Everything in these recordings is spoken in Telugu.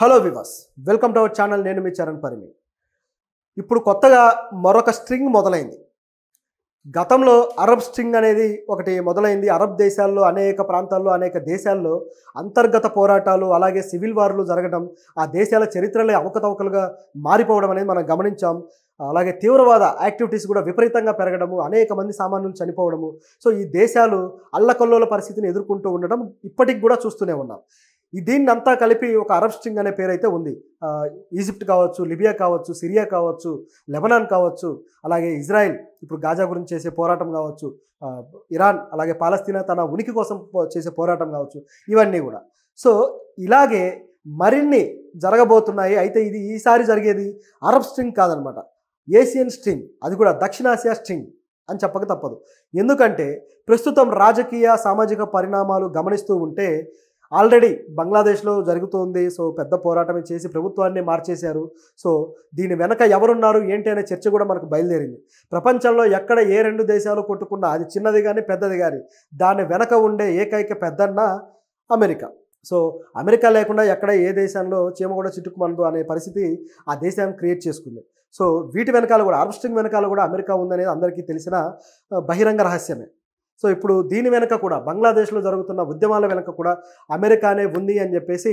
Hello viewers welcome to our channel నేను మీ చరణ్ పరిమి. ఇప్పుడు కొత్తగా మరొక స్ట్రింగ్ మొదలైంది. గతంలో అరబ్ స్ట్రింగ్ అనేది ఒకటి మొదలైంది. అరబ్ దేశాల్లో అనేక ప్రాంతాల్లో అనేక దేశాల్లో అంతర్గత పోరాటాలు అలాగే సివిల్ వార్లు జరగడం ఆ దేశాల చరిత్రలే అవకతవకలుగా మారిపోవడం అనేది మనం గమనించాం. అలాగే తీవ్రవాద యాక్టివిటీస్ కూడా విపరీతంగా పెరగడము అనేక మంది సామాన్యులు చనిపోవడము. సో ఈ దేశాలు అల్లకల్లోల పరిస్థితిని ఎదుర్కొంటూ ఉండడం ఇప్పటికి కూడా చూస్తూనే ఉన్నాం. దీన్ని అంతా కలిపి ఒక అరబ్ స్ట్రింగ్ అనే పేరు అయితే ఉంది ఈజిప్ట్ కావచ్చు లిబియా కావచ్చు సిరియా కావచ్చు లెబనాన్ కావచ్చు అలాగే ఇజ్రాయెల్ ఇప్పుడు గాజా గురించి చేసే పోరాటం కావచ్చు ఇరాన్ అలాగే పాలస్తీనా తన ఉనికి కోసం పో- చేసే పోరాటం కావచ్చు ఇవన్నీ కూడా. సో ఇలాగే మరిన్ని జరగబోతున్నాయి. అయితే ఇది ఈసారి జరిగేది అరబ్ స్ట్రింగ్ కాదనమాట. ఏషియన్ స్ట్రింగ్ అది కూడా దక్షిణాసియా స్ట్రింగ్ అని చెప్పక తప్పదు. ఎందుకంటే ప్రస్తుతం రాజకీయ సామాజిక పరిణామాలు గమనిస్తూ ఉంటే ఆల్రెడీ బంగ్లాదేశ్లో జరుగుతోంది. సో పెద్ద పోరాటం చేసి ప్రభుత్వాన్ని మార్చేశారు. సో దీని వెనక ఎవరున్నారు ఏంటి అనే చర్చ కూడా మనకు బయలుదేరింది. ప్రపంచంలో ఎక్కడ ఏ రెండు దేశాలు కొట్టుకున్నా అది చిన్నది కానీ పెద్దది కానీ దాని వెనక ఉండే ఏకైక పెద్దన్న అమెరికా. సో అమెరికా లేకుండా ఎక్కడ ఏ దేశంలో చీమ కూడా చిట్టుకుమందు అనే పరిస్థితి ఆ దేశాన్ని క్రియేట్ చేసుకుంది. సో వీటి వెనకాల కూడా ఆర్మ్స్ట్రింగ్ వెనకాల కూడా అమెరికా ఉందనేది అందరికీ తెలిసిన బహిరంగ రహస్యమే. సో ఇప్పుడు దీని వెనక కూడా బంగ్లాదేశ్లో జరుగుతున్న ఉద్యమాల వెనక కూడా అమెరికానే ఉంది అని చెప్పేసి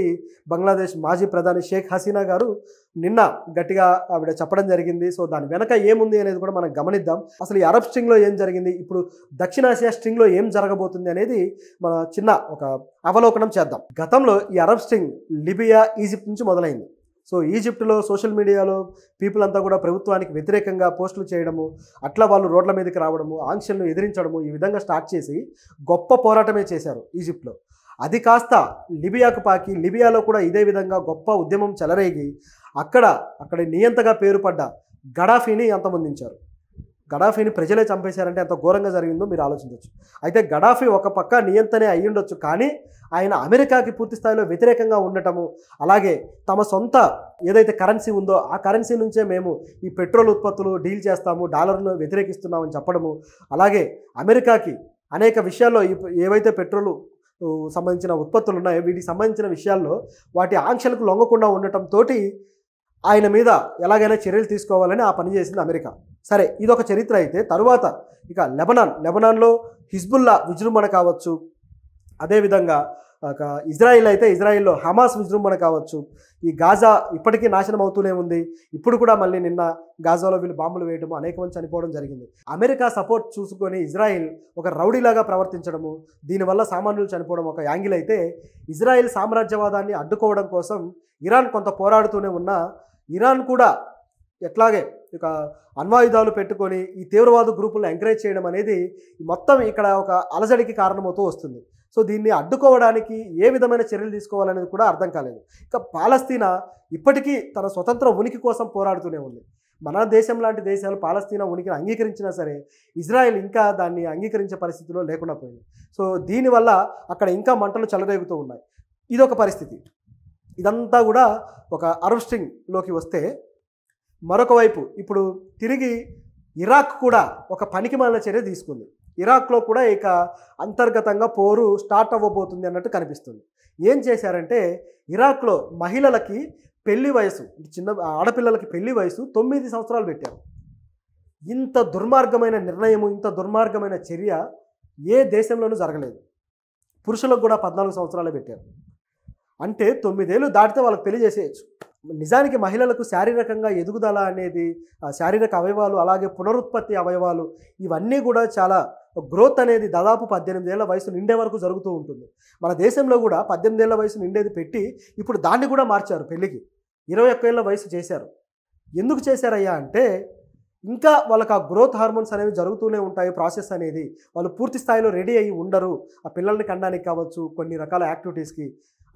బంగ్లాదేశ్ మాజీ ప్రధాని షేక్ హసీనా గారు నిన్న గట్టిగా ఆవిడ చెప్పడం జరిగింది. సో దాని వెనక ఏముంది అనేది కూడా మనం గమనిద్దాం. అసలు ఈ అరబ్ స్ట్రింగ్లో ఏం జరిగింది? ఇప్పుడు దక్షిణాసియా స్ట్రింగ్లో ఏం జరగబోతుంది అనేది మన చిన్న ఒక అవలోకనం చేద్దాం. గతంలో ఈ అరబ్ స్ట్రింగ్ లిబియా ఈజిప్ట్ నుంచి మొదలైంది. సో ఈజిప్ట్లో సోషల్ మీడియాలో పీపుల్ అంతా కూడా ప్రభుత్వానికి వ్యతిరేకంగా పోస్టులు చేయడము అట్లా వాళ్ళు రోడ్ల మీదకి రావడము ఆంక్షలను ఎదిరించడము ఈ విధంగా స్టార్ట్ చేసి గొప్ప పోరాటమే చేశారు ఈజిప్ట్లో. అది కాస్త లిబియాకు పాకి లిబియాలో కూడా ఇదే విధంగా గొప్ప ఉద్యమం చెలరేగి అక్కడ అక్కడ నియంతగా పేరు పడ్డ గడాఫీని అంతమొందించారు. గడాఫీని ప్రజలే చంపేశారంటే ఎంత ఘోరంగా జరిగిందో మీరు ఆలోచించవచ్చు. అయితే గడాఫీ ఒక పక్క నియంతనే అయి ఉండొచ్చు కానీ ఆయన అమెరికాకి పూర్తి స్థాయిలో వ్యతిరేకంగా ఉండటము అలాగే తమ సొంత ఏదైతే కరెన్సీ ఉందో ఆ కరెన్సీ నుంచే మేము ఈ పెట్రోల్ ఉత్పత్తులు డీల్ చేస్తాము డాలర్ను వ్యతిరేకిస్తున్నామని చెప్పడము అలాగే అమెరికాకి అనేక విషయాల్లో ఏవైతే పెట్రోల్ సంబంధించిన ఉత్పత్తులు ఉన్నాయో వీటికి సంబంధించిన విషయాల్లో వాటి ఆంక్షలకు లొంగకుండా ఉండటంతో ఆయన మీద ఎలాగైనా చర్యలు తీసుకోవాలని ఆ పని చేసింది అమెరికా. సరే ఇదొక చరిత్ర అయితే తరువాత ఇక లెబనాన్ లెబనాన్లో హిజ్బుల్లా విజృంభణ కావచ్చు. అదేవిధంగా ఒక ఇజ్రాయిల్ అయితే ఇజ్రాయిల్లో హమాస్ విజృంభణ కావచ్చు. ఈ గాజా ఇప్పటికీ నాశనం అవుతూనే ఉంది. ఇప్పుడు కూడా మళ్ళీ నిన్న గాజాలో వీళ్ళు బాంబులు వేయడము అనేక మంది చనిపోవడం జరిగింది. అమెరికా సపోర్ట్ చూసుకొని ఇజ్రాయిల్ ఒక రౌడీలాగా ప్రవర్తించడము దీనివల్ల సామాన్యులు చనిపోవడం ఒక యాంగిల్ అయితే ఇజ్రాయిల్ సామ్రాజ్యవాదాన్ని అడ్డుకోవడం కోసం ఇరాన్ కొంత పోరాడుతూనే ఉన్న ఇరాన్ కూడా ఎట్లాగే ఇక అణ్వాయుధాలు పెట్టుకొని ఈ తీవ్రవాద గ్రూపులను ఎంకరేజ్ చేయడం అనేది మొత్తం ఇక్కడ ఒక అలజడికి కారణమవుతూ వస్తుంది. సో దీన్ని అడ్డుకోవడానికి ఏ విధమైన చర్యలు తీసుకోవాలనేది కూడా అర్థం కాలేదు. ఇక పాలస్తీనా ఇప్పటికీ తన స్వతంత్ర ఉనికి కోసం పోరాడుతూనే ఉంది. మన దేశం లాంటి దేశాలు పాలస్తీనా ఉనికిని అంగీకరించినా సరే ఇజ్రాయెల్ ఇంకా దాన్ని అంగీకరించే పరిస్థితిలో లేకుండా పోయింది. సో దీనివల్ల అక్కడ ఇంకా మంటలు చెలరేగుతూ ఉన్నాయి. ఇదొక పరిస్థితి. ఇదంతా కూడా ఒక అరెస్టింగ్లోకి వస్తే మరొక వైపు ఇప్పుడు తిరిగి ఇరాక్ కూడా ఒక పనికిమాలిన చర్య తీసుకుంది. ఇరాక్లో కూడా ఇక అంతర్గతంగా పోరు స్టార్ట్ అవ్వబోతుంది అన్నట్టు కనిపిస్తుంది. ఏం చేశారంటే ఇరాక్లో మహిళలకి పెళ్ళి వయసు చిన్న ఆడపిల్లలకి పెళ్ళి వయసు తొమ్మిది సంవత్సరాలు పెట్టారు. ఇంత దుర్మార్గమైన నిర్ణయము ఇంత దుర్మార్గమైన చర్య ఏ దేశంలోనూ జరగలేదు. పురుషులకు కూడా పద్నాలుగు సంవత్సరాలే పెట్టారు. అంటే తొమ్మిదేళ్ళు దాటితే వాళ్ళకి పెళ్ళి చేసేయచ్చు. నిజానికి మహిళలకు శారీరకంగా ఎదుగుదల అనేది ఆ శారీరక అవయవాలు అలాగే పునరుత్పత్తి అవయవాలు ఇవన్నీ కూడా చాలా గ్రోత్ అనేది దాదాపు పద్దెనిమిది ఏళ్ళ వయసు నిండే వరకు జరుగుతూ ఉంటుంది. మన దేశంలో కూడా పద్దెనిమిది ఏళ్ళ వయసు నిండేది పెట్టి ఇప్పుడు దాన్ని కూడా మార్చారు పెళ్ళికి. ఇరవై ఒక్క ఏళ్ళ వయసు చేశారు. ఎందుకు చేశారయ్యా అంటే ఇంకా వాళ్ళకి ఆ గ్రోత్ హార్మోన్స్ అనేవి జరుగుతూనే ఉంటాయి ప్రాసెస్ అనేది. వాళ్ళు పూర్తి స్థాయిలో రెడీ అయ్యి ఉండరు. ఆ పిల్లల్ని కనడానికి కావచ్చు కొన్ని రకాల యాక్టివిటీస్కి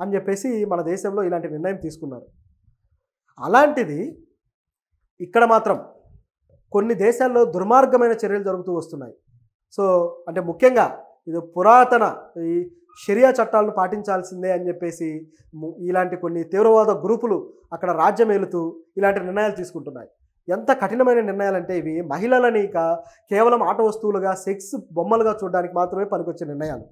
అని చెప్పేసి మన దేశంలో ఇలాంటి నిర్ణయం తీసుకున్నారు. అలాంటిది ఇక్కడ మాత్రం కొన్ని దేశాల్లో దుర్మార్గమైన చర్యలు జరుగుతూ వస్తున్నాయి. సో అంటే ముఖ్యంగా ఇది పురాతన ఈ షరియా చట్టాలను పాటించాల్సిందే అని చెప్పేసి ఇలాంటి కొన్ని తీవ్రవాద గ్రూపులు అక్కడ రాజ్యం ఏలుతూ ఇలాంటి నిర్ణయాలు తీసుకుంటున్నాయి. ఎంత కఠినమైన నిర్ణయాలు అంటే ఇవి మహిళలని ఇక కేవలం ఆట వస్తువులుగా సెక్స్ బొమ్మలుగా చూడడానికి మాత్రమే పనికొచ్చే నిర్ణయాలు.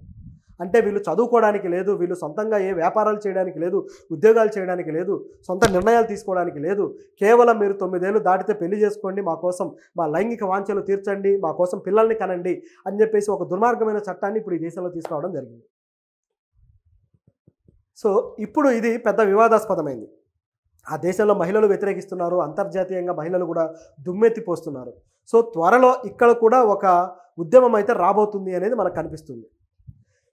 అంటే వీళ్ళు చదువుకోవడానికి లేదు వీళ్ళు సొంతంగా ఏ వ్యాపారాలు చేయడానికి లేదు ఉద్యోగాలు చేయడానికి లేదు సొంత నిర్ణయాలు తీసుకోవడానికి లేదు. కేవలం మీరు తొమ్మిదేళ్ళు దాటితే పెళ్ళి చేసుకోండి మా కోసం మా లైంగిక వాంఛలు తీర్చండి మా కోసం పిల్లల్ని కనండి అని చెప్పేసి ఒక దుర్మార్గమైన చట్టాన్ని ఇప్పుడు ఈ దేశంలో తీసుకురావడం జరిగింది. సో ఇప్పుడు ఇది పెద్ద వివాదాస్పదమైంది. ఆ దేశంలో మహిళలు వ్యతిరేకిస్తున్నారు అంతర్జాతీయంగా మహిళలు కూడా దుమ్మెత్తిపోస్తున్నారు సో త్వరలో ఇక్కడ కూడా ఒక ఉద్యమం అయితే రాబోతుంది అనేది మనకు కనిపిస్తుంది.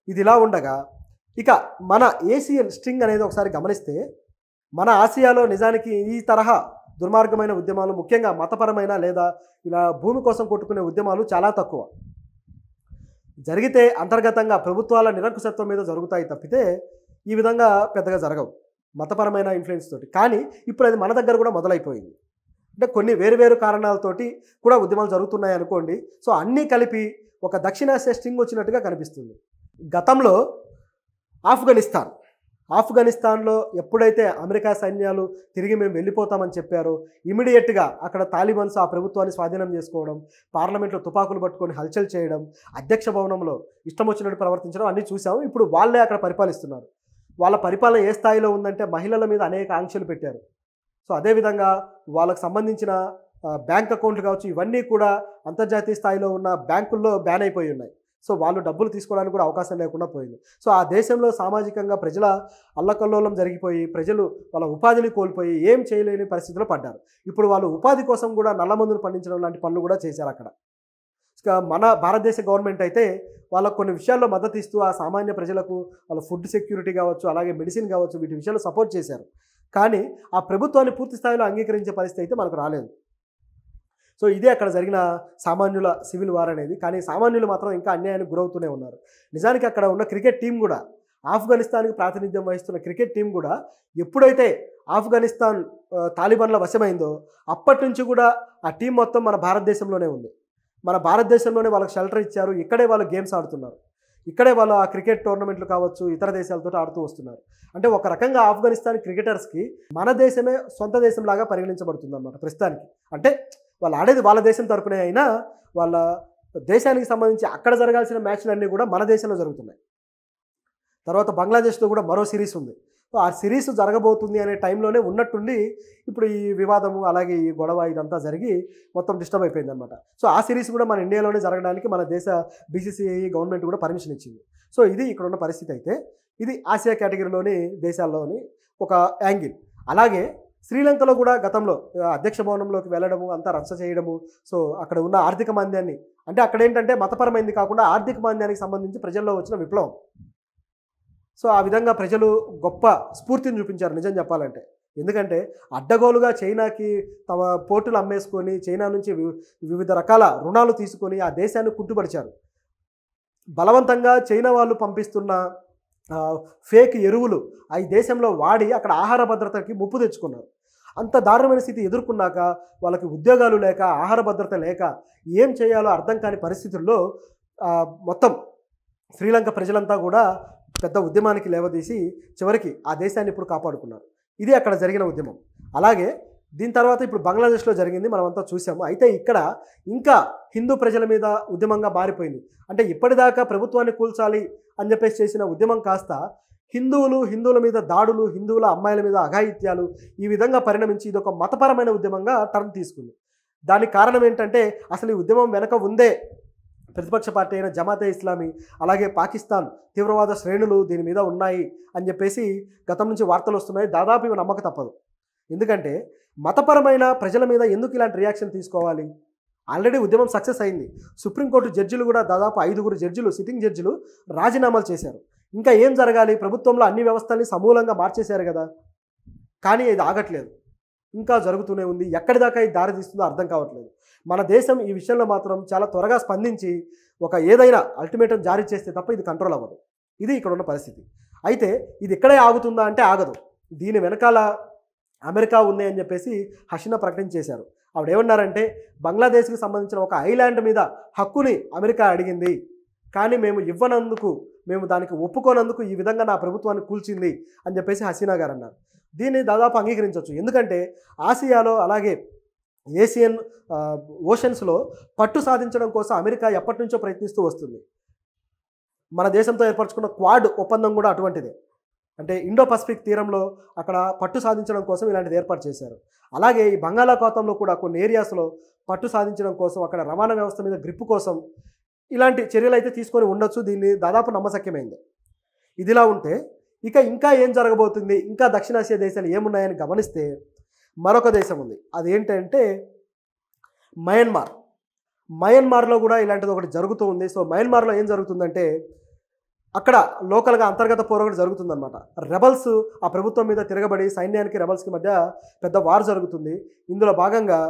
ఇది ఇలా ఉండగా ఇక మన ఏసియన్ స్ట్రింగ్ అనేది ఒకసారి గమనిస్తే మన ఆసియాలో నిజానికి ఈ తరహా దుర్మార్గమైన ఉద్యమాలు ముఖ్యంగా మతపరమైన లేదా ఇలా భూమి కోసం కొట్టుకునే ఉద్యమాలు చాలా తక్కువ. జరిగితే అంతర్గతంగా ప్రభుత్వాల నిరంకుశత్వం మీద జరుగుతాయి తప్పితే ఈ విధంగా పెద్దగా జరగవు మతపరమైన ఇన్ఫ్లుయెన్స్ తోటి. కానీ ఇప్పుడు అది మన దగ్గర కూడా మొదలైపోయింది. అంటే కొన్ని వేరు వేరు కారణాలతోటి కూడా ఉద్యమాలు జరుగుతున్నాయి అనుకోండి సో అన్నీ కలిపి ఒక దక్షిణాసియా స్ట్రింగ్ వచ్చినట్టుగా కనిపిస్తుంది. గతంలో ఆఫ్ఘనిస్తాన్. ఆఫ్ఘనిస్తాన్లో ఎప్పుడైతే అమెరికా సైన్యాలు తిరిగి మేము వెళ్ళిపోతామని చెప్పారో ఇమీడియట్గా అక్కడ తాలిబన్స్ ఆ ప్రభుత్వాన్ని స్వాధీనం చేసుకోవడం పార్లమెంట్లో తుపాకులు పట్టుకొని హల్చల్ చేయడం అధ్యక్ష భవనంలో ఇష్టం వచ్చినట్టు ప్రవర్తించడం అన్నీ చూసాము. ఇప్పుడు వాళ్ళే అక్కడ పరిపాలిస్తున్నారు. వాళ్ళ పరిపాలన ఏ స్థాయిలో ఉందంటే మహిళల మీద అనేక ఆంక్షలు పెట్టారు. సో అదేవిధంగా వాళ్ళకు సంబంధించిన బ్యాంక్ అకౌంట్లు కావచ్చు ఇవన్నీ కూడా అంతర్జాతీయ స్థాయిలో ఉన్న బ్యాంకుల్లో బ్యాన్ అయిపోయి ఉన్నాయి. సో వాళ్ళు డబ్బులు తీసుకోవడానికి కూడా అవకాశం లేకుండా పోయింది. సో ఆ దేశంలో సామాజికంగా ప్రజల అల్లకల్లోలం జరిగిపోయి ప్రజలు వాళ్ళ ఉపాధిని కోల్పోయి ఏం చేయలేని పరిస్థితిలో పడ్డారు. ఇప్పుడు వాళ్ళు ఉపాధి కోసం కూడా నల్లమందులు పండించడం లాంటి పనులు కూడా చేశారు అక్కడ. మన భారతదేశ గవర్నమెంట్ అయితే వాళ్ళకు కొన్ని విషయాల్లో మద్దతు ఇస్తూ ఆ సామాన్య ప్రజలకు వాళ్ళ ఫుడ్ సెక్యూరిటీ కావచ్చు అలాగే మెడిసిన్ కావచ్చు వీటి విషయాల్లో సపోర్ట్ చేశారు. కానీ ఆ ప్రభుత్వాన్ని పూర్తి స్థాయిలో అంగీకరించే పరిస్థితి అయితే మనకు రాలేదు. సో ఇదే అక్కడ జరిగిన సామాన్యుల సివిల్ వార్ అనేది. కానీ సామాన్యులు మాత్రం ఇంకా అన్యాయానికి గురవుతూనే ఉన్నారు. నిజానికి అక్కడ ఉన్న క్రికెట్ టీం కూడా ఆఫ్ఘనిస్తాన్కి ప్రాతినిధ్యం వహిస్తున్న క్రికెట్ టీం కూడా ఎప్పుడైతే ఆఫ్ఘనిస్తాన్ తాలిబాన్ల వశమైందో అప్పటి నుంచి కూడా ఆ టీం మొత్తం మన భారతదేశంలోనే ఉంది. మన భారతదేశంలోనే వాళ్ళకి షెల్టర్ ఇచ్చారు. ఇక్కడే వాళ్ళు గేమ్స్ ఆడుతున్నారు. ఇక్కడే వాళ్ళు ఆ క్రికెట్ టోర్నమెంట్లు కావచ్చు ఇతర దేశాలతో ఆడుతూ వస్తున్నారు. అంటే ఒక రకంగా ఆఫ్ఘనిస్తాన్ క్రికెటర్స్కి మన దేశమే సొంత దేశంలాగా పరిగణించబడుతుంది అన్నమాట ప్రస్తుతానికి. అంటే వాళ్ళు ఆడేది వాళ్ళ దేశం తరపునే అయినా వాళ్ళ దేశానికి సంబంధించి అక్కడ జరగాల్సిన మ్యాచ్లన్నీ కూడా మన దేశంలో జరుగుతున్నాయి. తర్వాత బంగ్లాదేశ్లో కూడా మరో సిరీస్ ఉంది. సో ఆ సిరీస్ జరగబోతుంది అనే టైంలోనే ఉన్నట్టుండి ఇప్పుడు ఈ వివాదము అలాగే ఈ గొడవ ఇదంతా జరిగి మొత్తం డిస్టర్బ్ అయిపోయింది అనమాట సో ఆ సిరీస్ కూడా మన ఇండియాలోనే జరగడానికి మన దేశ బీసీసీఐ గవర్నమెంట్ కూడా పర్మిషన్ ఇచ్చింది. సో ఇది ఇక్కడ ఉన్న పరిస్థితి అయితే ఇది ఆసియా కేటగిరీలోని దేశాల్లోని ఒక యాంగిల్. అలాగే శ్రీలంకలో కూడా గతంలో అధ్యక్ష భవనంలోకి వెళ్ళడము అంతా రచ్చ చేయడము సో అక్కడ ఉన్న ఆర్థిక మాంద్యాన్ని అంటే అక్కడ ఏంటంటే మతపరమైంది కాకుండా ఆర్థిక మాంద్యానికి సంబంధించి ప్రజల్లో వచ్చిన విప్లవం. సో ఆ విధంగా ప్రజలు గొప్ప స్ఫూర్తిని చూపించారు నిజం చెప్పాలంటే. ఎందుకంటే అడ్డగోలుగా చైనాకి తమ పోర్టులు అమ్మేసుకొని చైనా నుంచి వి- వివిధ రకాల రుణాలు తీసుకొని ఆ దేశాన్ని కుట్టుపరిచారు బలవంతంగా చైనా వాళ్ళు పంపిస్తున్న ఫేక్ ఎరువులు ఆ ఈ దేశంలో వాడి అక్కడ ఆహార భద్రతకి ముప్పు తెచ్చుకున్నారు. అంత దారుణమైన స్థితి ఎదుర్కొన్నాక వాళ్ళకి ఉద్యోగాలు లేక ఆహార భద్రత లేక ఏం చేయాలో అర్థం కాని పరిస్థితుల్లో మొత్తం శ్రీలంక ప్రజలంతా కూడా పెద్ద ఉద్యమానికి లేవదీసి చివరికి ఆ దేశాన్ని ఇప్పుడు కాపాడుకున్నారు. ఇది అక్కడ జరిగిన ఉద్యమం. అలాగే దీని తర్వాత ఇప్పుడు బంగ్లాదేశ్లో జరిగింది మనమంతా చూసాము అయితే ఇక్కడ ఇంకా హిందూ ప్రజల మీద ఉద్యమంగా మారిపోయింది. అంటే ఇప్పటిదాకా ప్రభుత్వాన్ని కూల్చాలి అని చెప్పేసి చేసిన ఉద్యమం కాస్త హిందువులు హిందువుల మీద దాడులు హిందువుల అమ్మాయిల మీద అఘాయిత్యాలు ఈ విధంగా పరిణమించి ఇది ఒక మతపరమైన ఉద్యమంగా టర్న్ తీసుకుంది. దానికి కారణం ఏంటంటే అసలు ఈ ఉద్యమం వెనక ఉందే ప్రతిపక్ష పార్టీ అయిన జమాతే ఇస్లామీ అలాగే పాకిస్తాన్ తీవ్రవాద శ్రేణులు దీని మీద ఉన్నాయి అని చెప్పేసి గతం నుంచి వార్తలు వస్తున్నాయి. దాదాపు ఇవి నమ్మక తప్పదు. ఎందుకంటే మతపరమైన ప్రజల మీద ఎందుకు ఇలాంటి రియాక్షన్ తీసుకోవాలి? ఆల్రెడీ ఉద్యమం సక్సెస్ అయింది. సుప్రీంకోర్టు జడ్జిలు కూడా దాదాపు ఐదుగురు జడ్జిలు సిట్టింగ్ జడ్జిలు రాజీనామాలు చేశారు. ఇంకా ఏం జరగాలి? ప్రభుత్వంలో అన్ని వ్యవస్థల్ని సమూలంగా మార్చేశారు కదా. కానీ ఇది ఆగట్లేదు. ఇంకా జరుగుతూనే ఉంది. ఎక్కడి దాకా ఇది దారి తీస్తుందో అర్థం కావట్లేదు. మన దేశం ఈ విషయంలో మాత్రం చాలా త్వరగా స్పందించి ఒక ఏదైనా అల్టిమేటం జారీ చేస్తే తప్ప ఇది కంట్రోల్ అవ్వదు. ఇది ఇక్కడ ఉన్న పరిస్థితి. అయితే ఇది ఇక్కడే ఆగుతుందా అంటే ఆగదు. దీని వెనకాల అమెరికా ఉంది అని చెప్పేసి హషీనా ప్రకటించేశారు. ఆవిడ ఏమన్నారంటే బంగ్లాదేశ్కి సంబంధించిన ఒక ఐలాండ్ మీద హక్కుని అమెరికా అడిగింది. కానీ మేము ఇవ్వనందుకు మేము దానికి ఒప్పుకోనందుకు ఈ విధంగా నా ప్రభుత్వాన్ని కూల్చింది అని చెప్పేసి హసీనా గారు అన్నారు. దీన్ని దాదాపు అంగీకరించవచ్చు ఎందుకంటే ఆసియాలో అలాగే ఏషియన్ ఓషన్స్లో పట్టు సాధించడం కోసం అమెరికా ఎప్పటి నుంచో ప్రయత్నిస్తూ వస్తుంది. మన దేశంతో ఏర్పరచుకున్న క్వాడ్ ఒప్పందం కూడా అటువంటిదే. అంటే ఇండో పసిఫిక్ తీరంలో అక్కడ పట్టు సాధించడం కోసం ఇలాంటిది ఏర్పాటు చేశారు. అలాగే ఈ బంగాళాఖాతంలో కూడా కొన్ని ఏరియాస్లో పట్టు సాధించడం కోసం అక్కడ రవాణా వ్యవస్థ మీద గ్రిప్ కోసం ఇలాంటి చర్యలు అయితే తీసుకొని ఉండొచ్చు. దీన్ని దాదాపు నమ్మశక్యమైంది. ఇదిలా ఉంటే ఇక ఇంకా ఏం జరగబోతుంది? ఇంకా దక్షిణాసియా దేశాలు ఏమున్నాయని గమనిస్తే మరొక దేశం ఉంది. అదేంటంటే మయన్మార్. మయన్మార్లో కూడా ఇలాంటిది ఒకటి జరుగుతూ ఉంది. సో మయన్మార్లో ఏం జరుగుతుందంటే అక్కడ లోకల్గా అంతర్గత పోరాటం జరుగుతుందన్నమాట. రెబల్స్ ఆ ప్రభుత్వం మీద తిరగబడి సైన్యానికి రెబల్స్కి మధ్య పెద్ద వార్ జరుగుతుంది. ఇందులో భాగంగా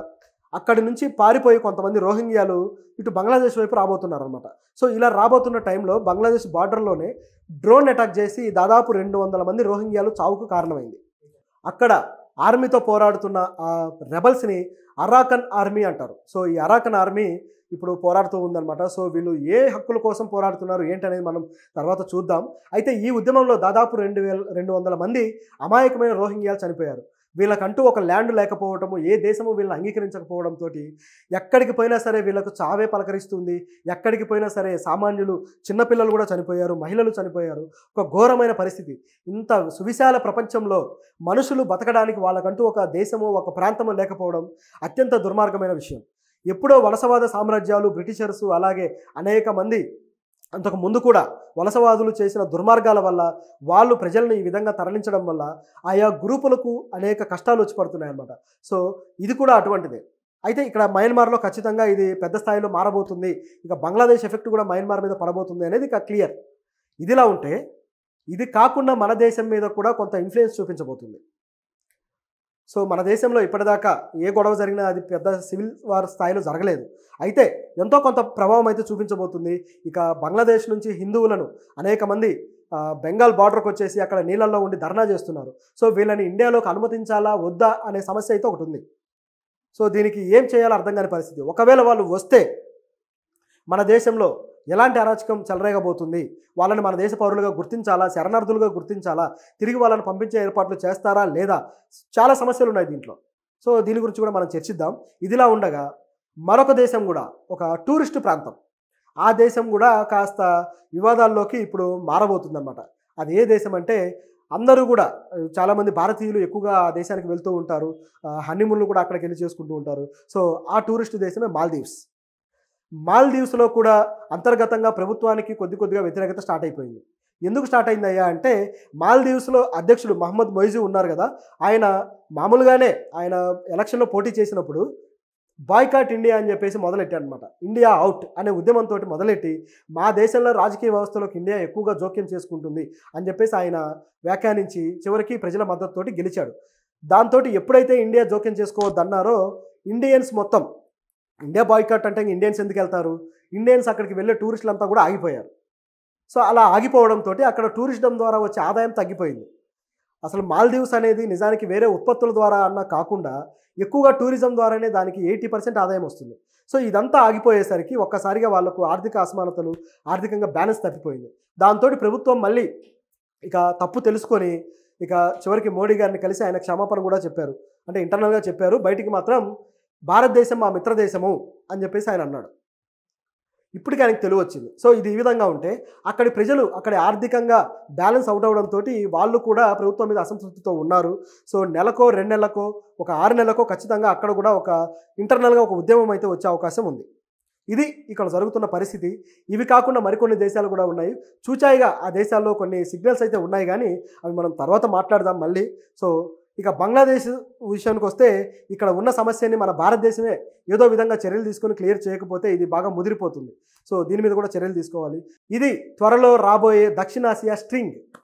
అక్కడి నుంచి పారిపోయి కొంతమంది రోహింగ్యాలు ఇటు బంగ్లాదేశ్ వైపు రాబోతున్నారు అనమాట సో ఇలా రాబోతున్న టైంలో బంగ్లాదేశ్ బార్డర్లోనే డ్రోన్ అటాక్ చేసి దాదాపు రెండు వందల మంది రోహింగ్యాలు చావుకు కారణమైంది. అక్కడ ఆర్మీతో పోరాడుతున్న ఆ రెబల్స్ని అరాకన్ ఆర్మీ అంటారు. సో ఈ అరాకన్ ఆర్మీ ఇప్పుడు పోరాడుతూ ఉందన్నమాట. సో వీళ్ళు ఏ హక్కుల కోసం పోరాడుతున్నారు ఏంటనేది మనం తర్వాత చూద్దాం. అయితే ఈ ఉద్యమంలో దాదాపు రెండు వేల రెండు వందల మంది అమాయకమైన రోహింగ్యాలు చనిపోయారు. వీళ్ళకంటూ ఒక ల్యాండ్ లేకపోవడము ఏ దేశము వీళ్ళని అంగీకరించకపోవడంతో ఎక్కడికి పోయినా సరే వీళ్ళకు చావే పలకరిస్తుంది. ఎక్కడికి పోయినా సరే సామాన్యులు చిన్నపిల్లలు కూడా చనిపోయారు మహిళలు చనిపోయారు. ఒక ఘోరమైన పరిస్థితి. ఇంత సువిశాల ప్రపంచంలో మనుషులు బతకడానికి వాళ్ళకంటూ ఒక దేశము ఒక ప్రాంతము లేకపోవడం అత్యంత దుర్మార్గమైన విషయం. ఎప్పుడో వలసవాద సామ్రాజ్యాలు బ్రిటిషర్సు అలాగే అనేక మంది అంతకు ముందు కూడా వలసవాదులు చేసిన దుర్మార్గాల వల్ల వాళ్ళు ప్రజల్ని ఈ విధంగా తరలించడం వల్ల ఆయా గ్రూపులకు అనేక కష్టాలు వచ్చి పడుతున్నాయి అన్నమాట సో ఇది కూడా అటువంటిదే. అయితే ఇక్కడ మయన్మార్లో ఖచ్చితంగా ఇది పెద్ద స్థాయిలో మారబోతుంది. ఇక బంగ్లాదేశ్ ఎఫెక్ట్ కూడా మయన్మార్ మీద పడబోతుంది అనేది ఇక క్లియర్. ఇదిలా ఉంటే ఇది కాకుండా మన దేశం మీద కూడా కొంత ఇన్ఫ్లుయెన్స్ చూపించబోతుంది. సో మన దేశంలో ఇప్పటిదాకా ఏ గొడవ జరిగినా అది పెద్ద సివిల్ వార్ స్థాయిలో జరగలేదు. అయితే ఎంతో కొంత ప్రభావం అయితే చూపించబోతుంది. ఇక బంగ్లాదేశ్ నుంచి హిందువులను అనేక మంది బెంగాల్ బార్డర్కి వచ్చేసి అక్కడ నీళ్ళల్లో ఉండి ధర్నా చేస్తున్నారు. సో వీళ్ళని ఇండియాలోకి అనుమతించాలా వద్దా అనే సమస్య అయితే ఒకటి ఉంది. సో దీనికి ఏం చేయాలో అర్థం కాని పరిస్థితి. ఒకవేళ వాళ్ళు వస్తే మన దేశంలో ఎలాంటి అరాచకం చెలరేగబోతుంది? వాళ్ళని మన దేశ పౌరులుగా గుర్తించాలా? శరణార్థులుగా గుర్తించాలా? తిరిగి వాళ్ళని పంపించే ఏర్పాట్లు చేస్తారా లేదా? చాలా సమస్యలు ఉన్నాయి దీంట్లో. సో దీని గురించి కూడా మనం చర్చిద్దాం. ఇదిలా ఉండగా మరొక దేశం కూడా ఒక టూరిస్ట్ ప్రాంతం. ఆ దేశం కూడా కాస్త వివాదాల్లోకి ఇప్పుడు మారబోతుందన్నమాట. అది ఏ దేశం అంటే అందరూ కూడా చాలామంది భారతీయులు ఎక్కువగా ఆ దేశానికి వెళ్తూ ఉంటారు. హనీమూన్లు కూడా అక్కడికి వెళ్ళి చేసుకుంటూ ఉంటారు. సో ఆ టూరిస్ట్ దేశమే మాల్దీవ్స్. మాల్దీవ్స్లో కూడా అంతర్గతంగా ప్రభుత్వానికి కొద్ది కొద్దిగా వ్యతిరేకత స్టార్ట్ అయిపోయింది. ఎందుకు స్టార్ట్ అయిందయ్యా అంటే మాల్దీవ్స్లో అధ్యక్షుడు మహమ్మద్ మొయిజీ ఉన్నారు కదా ఆయన మామూలుగానే ఆయన ఎలక్షన్లో పోటీ చేసినప్పుడు బాయ్కాట్ ఇండియా అని చెప్పేసి మొదలెట్టాడు అనమాట ఇండియా అవుట్ అనే ఉద్యమంతో మొదలెట్టి మా దేశంలో రాజకీయ వ్యవస్థలోకి ఇండియా ఎక్కువగా జోక్యం చేసుకుంటుంది అని చెప్పేసి ఆయన వ్యాఖ్యానించి చివరికి ప్రజల మద్దతుతోటి గెలిచాడు. దాంతో ఎప్పుడైతే ఇండియా జోక్యం చేసుకోవద్దన్నారో ఇండియన్స్ మొత్తం ఇండియా బాయ్కాట్ అంటే ఇండియన్స్ ఎందుకు వెళ్తారు? ఇండియన్స్ అక్కడికి వెళ్ళే టూరిస్టులు అంతా కూడా ఆగిపోయారు. సో అలా ఆగిపోవడంతో అక్కడ టూరిజం ద్వారా వచ్చే ఆదాయం తగ్గిపోయింది. అసలు మాల్దీవ్స్ అనేది నిజానికి వేరే ఉత్పత్తుల ద్వారా అన్న కాకుండా ఎక్కువగా టూరిజం ద్వారానే దానికి ఎయిటీ పర్సెంట్ ఆదాయం వస్తుంది. సో ఇదంతా ఆగిపోయేసరికి ఒక్కసారిగా వాళ్ళకు ఆర్థిక అసమానతలు ఆర్థికంగా బ్యాలెన్స్ తప్పిపోయింది. దాంతో ప్రభుత్వం మళ్ళీ ఇక తప్పు తెలుసుకొని ఇక చివరికి మోడీ గారిని కలిసి ఆయన క్షమాపణ కూడా చెప్పారు. అంటే ఇంటర్నల్గా చెప్పారు. బయటికి మాత్రం భారతదేశం మా మిత్ర దేశము అని చెప్పేసి ఆయన అన్నాడు. ఇప్పటికి ఆయనకు తెలివి వచ్చింది సో ఇది ఈ విధంగా ఉంటే అక్కడి ప్రజలు అక్కడి ఆర్థికంగా బ్యాలెన్స్ అవుట్ అవడంతో వాళ్ళు కూడా ప్రభుత్వం మీద అసంతృప్తితో ఉన్నారు. సో నెలకో రెండు నెలలకో ఒక ఆరు నెలలకో ఖచ్చితంగా అక్కడ కూడా ఒక ఇంటర్నల్గా ఒక ఉద్యమం అయితే వచ్చే అవకాశం ఉంది. ఇది ఇక్కడ జరుగుతున్న పరిస్థితి. ఇవి కాకుండా మరికొన్ని దేశాలు కూడా ఉన్నాయి. చూచాయిగా ఆ దేశాల్లో కొన్ని సిగ్నల్స్ అయితే ఉన్నాయి కానీ అవి మనం తర్వాత మాట్లాడదాం మళ్ళీ. సో ఇక బంగ్లాదేశ్ విషయానికి వస్తే ఇక్కడ ఉన్న సమస్యని మన భారతదేశమే ఏదో విధంగా చర్యలు తీసుకొని క్లియర్ చేయకపోతే ఇది బాగా ముదిరిపోతుంది. సో దీని మీద కూడా చర్యలు తీసుకోవాలి. ఇది త్వరలో రాబోయే దక్షిణాసియా స్ట్రింగ్.